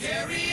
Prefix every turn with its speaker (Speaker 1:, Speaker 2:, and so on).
Speaker 1: Gary.